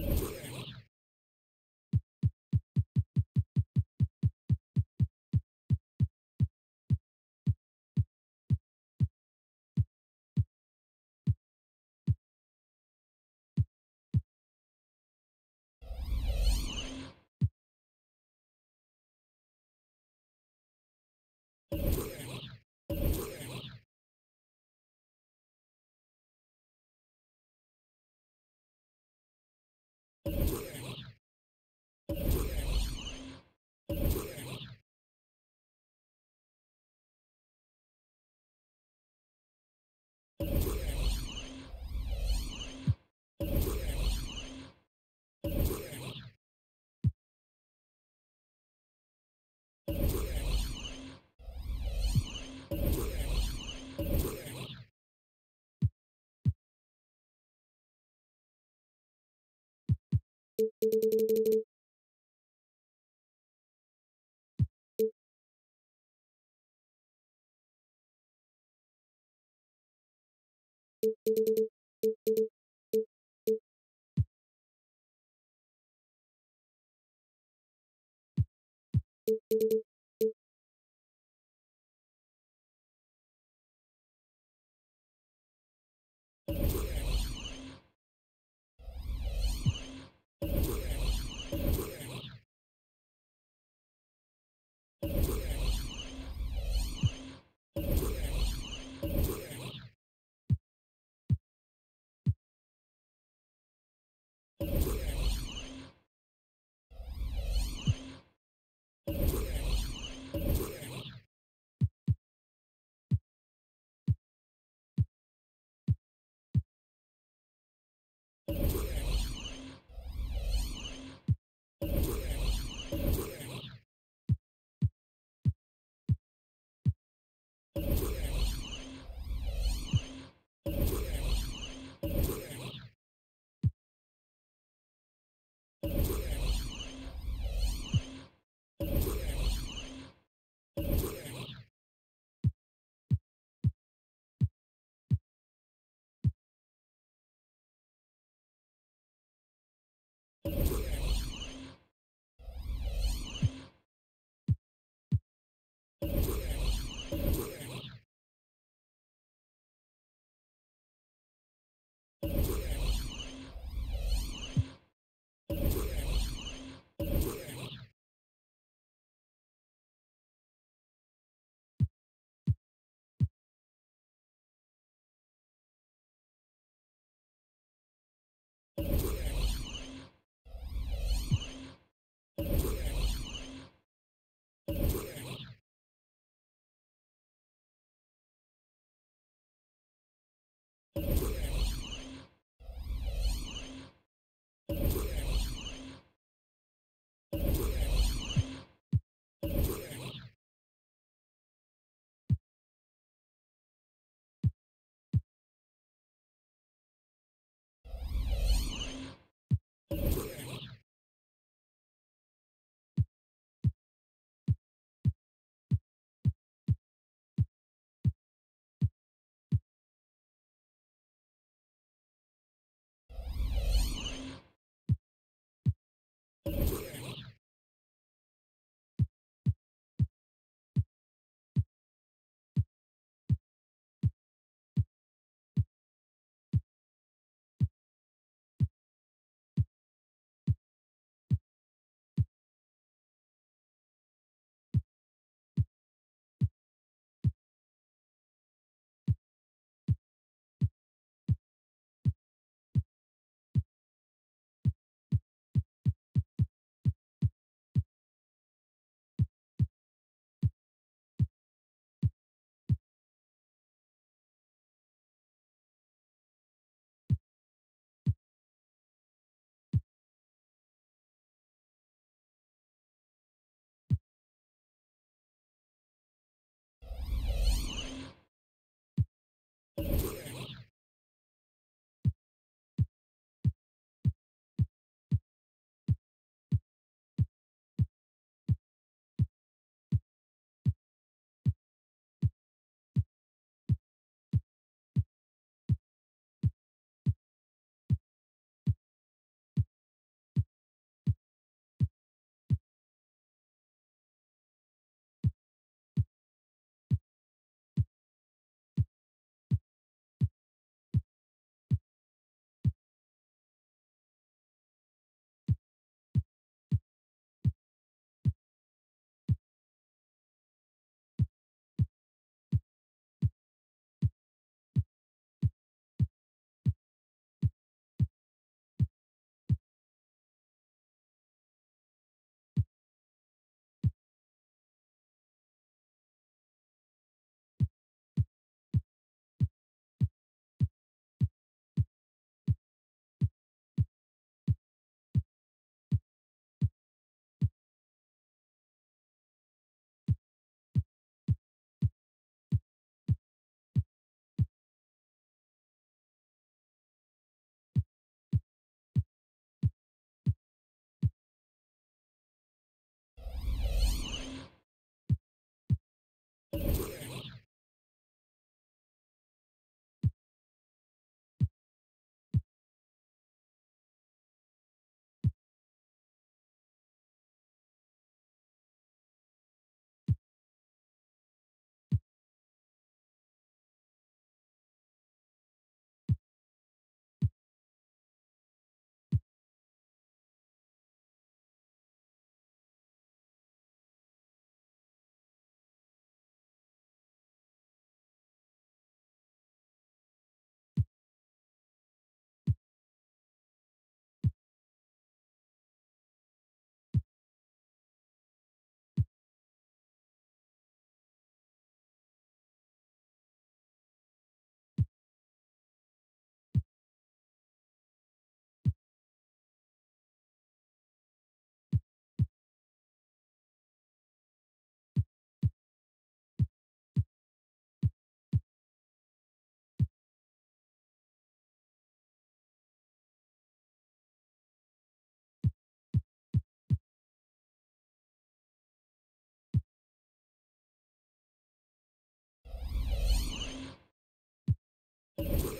Thank you. thank you you you